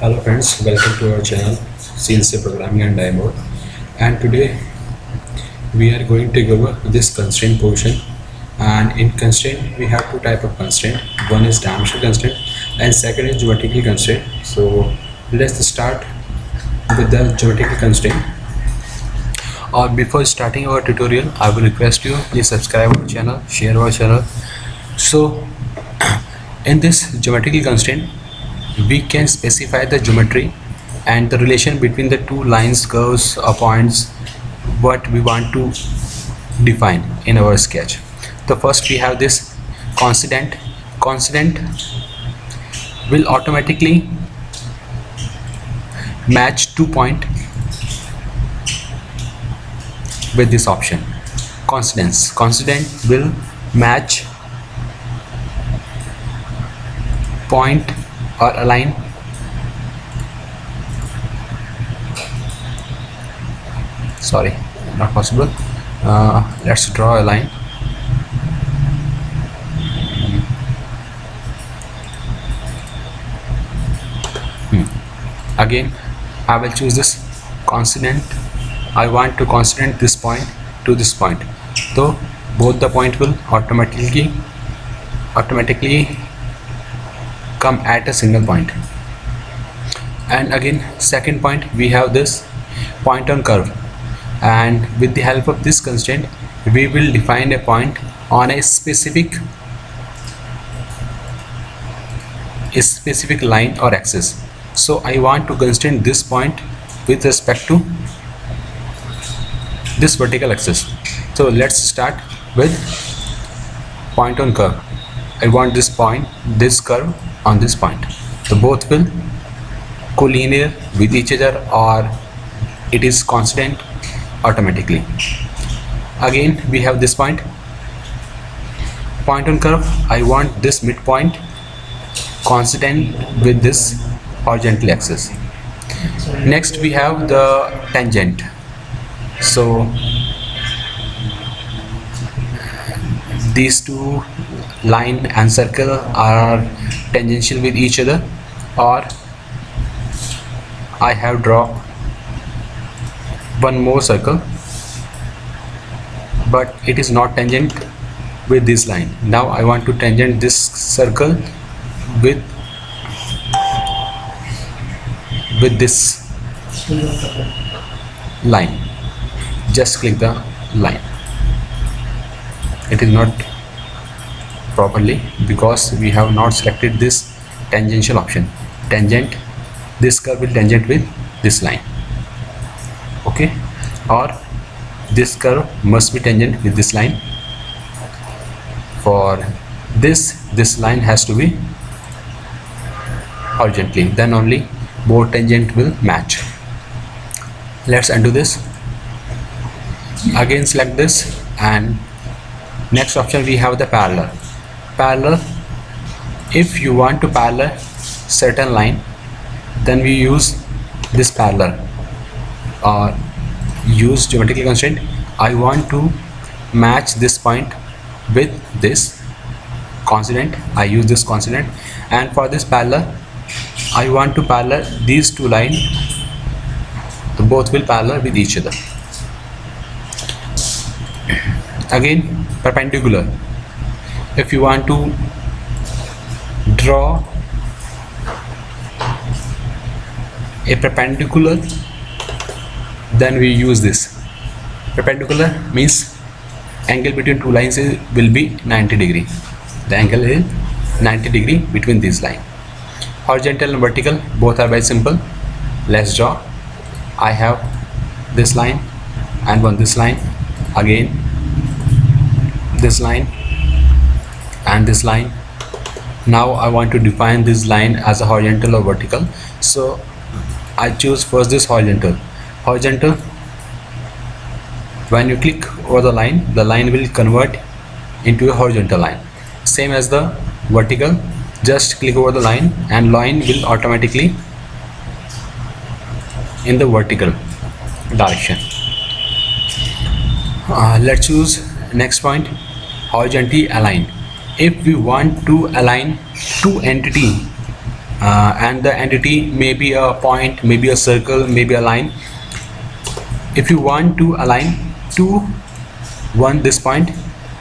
Hello friends, welcome to our channel CNC Programming and Demo and today we are going to cover this constraint portion. And in constraint we have two type of constraint. One is dimensional constraint and second is geometrical constraint. So let's start with the geometrical constraint. Or before starting our tutorial I will request you please subscribe our channel share our channel. So in this geometrical constraint we can specify the geometry and the relation between the two lines curves or points what we want to define in our sketch. The first we have this coincident coincident will automatically match two point with this option. Coincidence coincident will match point or align? Sorry not possible. Uh, let's draw a line. Hmm. again I will choose this coincident I want to coincident this point to this point. So both the point will automatically automatically come at a single point. And again second point we have this point on curve. And with the help of this constraint we will define a point on a specific a specific line or axis. So I want to constrain this point with respect to this vertical axis. So let's start with point on curve. I want this point this curve on this point. So both will collinear with each other or it is constant automatically. Again we have this point. Point on curve I want this midpoint constant with this horizontal axis. Next we have the tangent. So these two line and circle are tangential with each other or I have draw one more circle but it is not tangent with this line. Now I want to tangent this circle with with this line. Just click the line. It is not properly because we have not selected this tangential option. Tangent this curve will tangent with this line. Okay? Or this curve must be tangent with this line. For this this line has to be horizontally then only both tangent will match. Let's undo this. Again select this and next option we have the parallel parallel. If you want to parallel certain line then we use this parallel. Or use geometrical constraint. I want to match this point with this coincident I use this coincident and for this parallel I want to parallel these two lines both will parallel with each other. Again perpendicular if you want to draw a perpendicular then we use this. Perpendicular means angle between two lines is, will be 90 degree. The angle is 90 degree between these line horizontal and vertical both are very simple. Let's draw. I have this line and one this line. Again this line and this line. Now I want to define this line as a horizontal or vertical. So I choose first this horizontal. Horizontal when you click over the line the line will convert into a horizontal line. Same as the vertical just click over the line and line will automatically in the vertical direction. Uh, let's choose next point horizontally align if we want to align two entity uh, and the entity may be a point maybe a circle maybe a line. If you want to align to one this point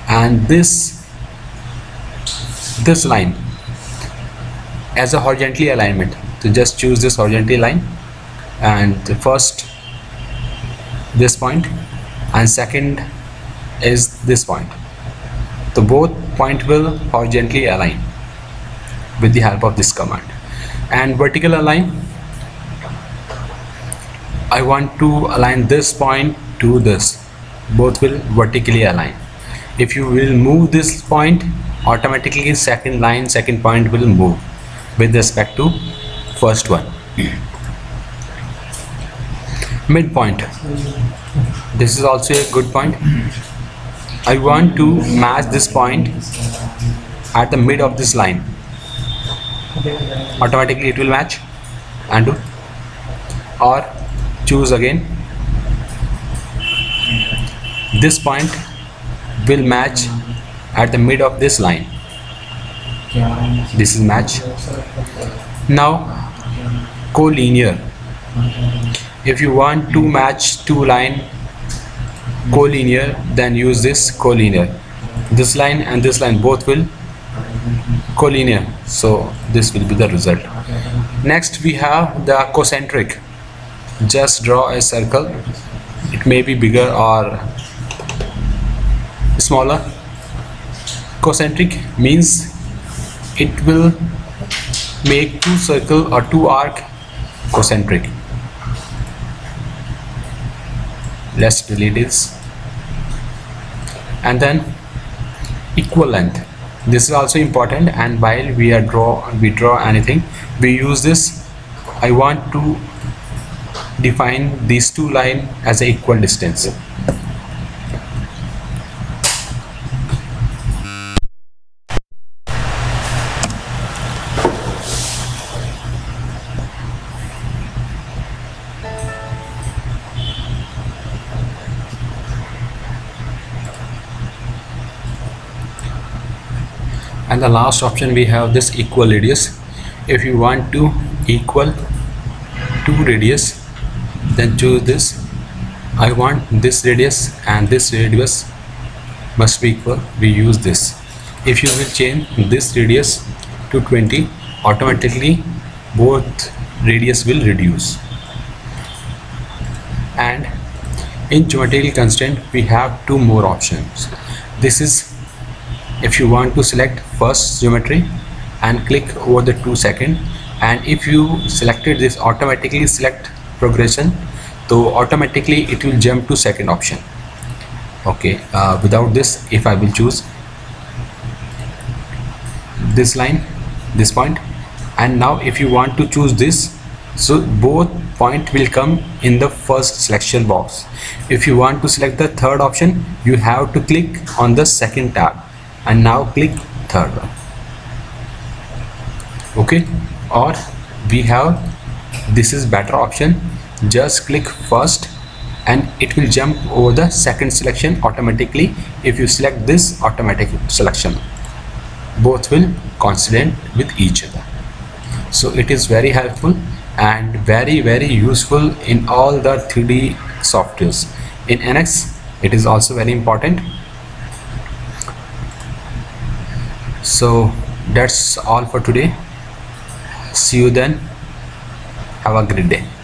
and this this line as a horizontally alignment. So just choose this horizontally line and first this point and second is this point. So both point will horizontally align with the help of this command. And vertical align I want to align this point to this. Both will vertically align. If you will move this point automatically second line second point will move with respect to first one. Midpoint. This is also a good point I want to match this point at the mid of this line. Automatically it will match. Undo or choose again. This point will match at the mid of this line. This is match. Now collinear. If you want to match two line collinear then use this collinear. This line and this line both will collinear. So this will be the result. Next we have the concentric. Just draw a circle. It may be bigger or smaller. Concentric means it will make two circle or two arc concentric let's delete this and then equal length. This is also important. And while we are draw we draw anything we use this. I want to define these two line as a equal distance and the last option we have this equal radius. If you want to equal two radius then choose this. I want this radius and this radius must be equal. We use this. If you will change this radius to 20 automatically both radius will reduce. And in geometrical constraint we have two more options. This is if you want to select first geometry and click over the two second and if you selected this automatically select progression so automatically it will jump to second option. Okay uh, without this if I will choose this line this point and now if you want to choose this so both point will come in the first selection box. If you want to select the third option you have to click on the second tab and now click third okay? Or we have this is better option. Just click first and it will jump over the second selection automatically. If you select this automatic selection both will coincident with each other. So it is very helpful and very very useful in all the 3d softwares. In NX it is also very important so that's all for today. See you then. Have a great day